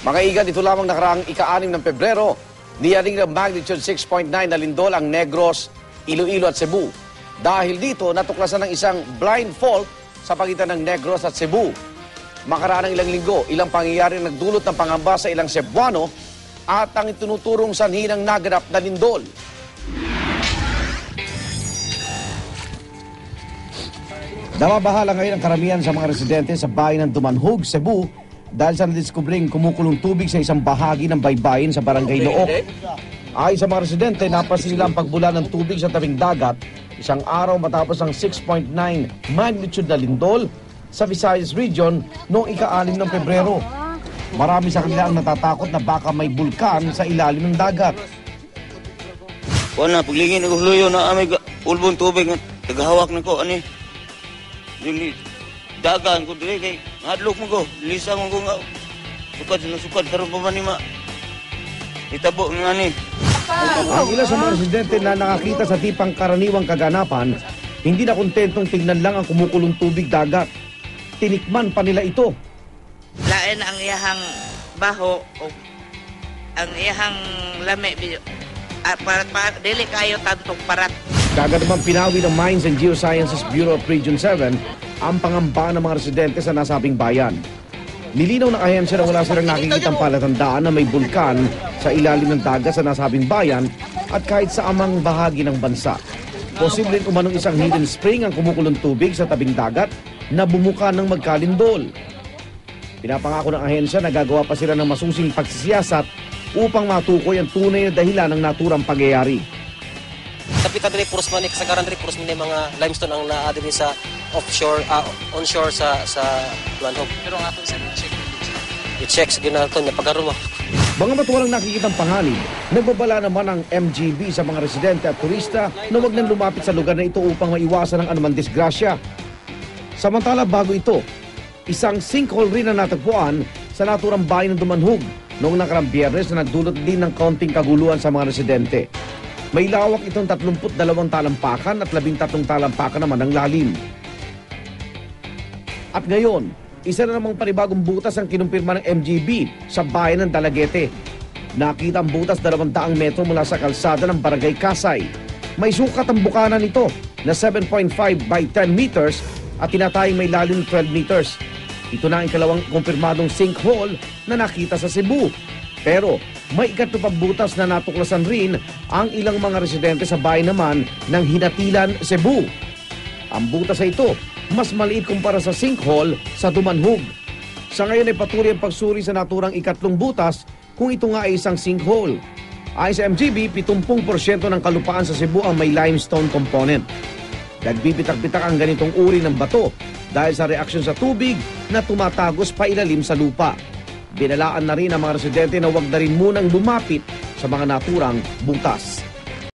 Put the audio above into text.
Mga igan, ito lamang nakaraang ika-anim ng Pebrero, niyaring ng magnitude 6.9 na lindol ang Negros, Iloilo at Cebu. Dahil dito, natuklasan ng isang blind fault sa pagitan ng Negros at Cebu. Makaraan ng ilang linggo, ilang pangyayari ang nagdulot ng pangamba sa ilang Cebuano at ang itinuturong sanhi ng naganap na lindol. Nababahala ngayon ang karamihan sa mga residente sa bayan ng Dumanhog, Cebu dahil sa nadiskubring kumukulong tubig sa isang bahagi ng baybayin sa barangay Nook. Ayon sa mga residente, napansin nila ang pagbula ng tubig sa tabing dagat isang araw matapos ang 6.9 magnitude na lindol sa Visayas Region noong ika-anim ng Pebrero. Marami sa kanila ang natatakot na baka may bulkan sa ilalim ng dagat. Kuan na, paglingin ako luyo na amay ga- ulbong tubig tagahawak na ko ani. Yung dagan ko dire kay hadlok mo ko, lisa mo ko nga. Sukad na sukad karon pa man ni ma. Itabo nga ni. Ang ilan sa mga residente na nakakita sa tipang karaniwang kaganapan, hindi na kontentong tingnan lang ang kumukulong tubig dagat. Tinikman pa nila ito. lain ang iyahang baho o ang iyahang lami bi- ah, para, para, dili kayo tantong parat Kaga naman pinawi ng Mines and Geosciences Bureau of Region 7 ang pangamba ng mga residente sa nasabing bayan. Nilinaw ng ahensya na wala silang nakikitang palatandaan na may bulkan sa ilalim ng dagat sa nasabing bayan at kahit sa amang bahagi ng bansa. Posible rin umanong isang hidden spring ang kumukulong tubig sa tabing dagat na bumuka ng magkalindol. Pinapangako ng ahensya na gagawa pa sila ng masusing pagsisiyasat upang matukoy ang tunay na dahilan ng naturang pagyayari. Kapitan diri puros man kasagaran diri puros man mga limestone ang naa diri sa offshore ah, onshore sa sa Lanhog. Pero nga to sa check. I-check sa ginaton niya pagkaroon mo. Mga matuwalang nakikitang panganib, nagbabala naman ang MGB sa mga residente at turista na huwag nang lumapit sa lugar na ito upang maiwasan ang anumang disgrasya. Samantala bago ito, isang sinkhole rin ang natagpuan sa naturang bayan ng Dumanhog noong nakarang biyernes na nagdulot din ng kaunting kaguluhan sa mga residente. May lawak itong 32 talampakan at 13 talampakan naman ang lalim. At ngayon, isa na namang panibagong butas ang kinumpirma ng MGB sa bayan ng Dalagete. Nakita ang butas 200 metro mula sa kalsada ng Barangay Kasay. May sukat ang bukana nito na 7.5 by 10 meters at tinatayang may lalim na 12 meters. Ito na ang ikalawang kumpirmadong sinkhole na nakita sa Cebu. Pero may ikatlo pang butas na natuklasan rin ang ilang mga residente sa bayan naman ng Hinatilan, Cebu. Ang butas ay ito, mas maliit kumpara sa sinkhole sa Dumanhog. Sa ngayon ay patuloy ang pagsuri sa naturang ikatlong butas kung ito nga ay isang sinkhole. Ayon sa MGB, 70% ng kalupaan sa Cebu ang may limestone component. Nagbibitak-bitak ang ganitong uri ng bato dahil sa reaksyon sa tubig na tumatagos pa ilalim sa lupa. Binalaan na rin ang mga residente na huwag na rin munang lumapit sa mga naturang butas.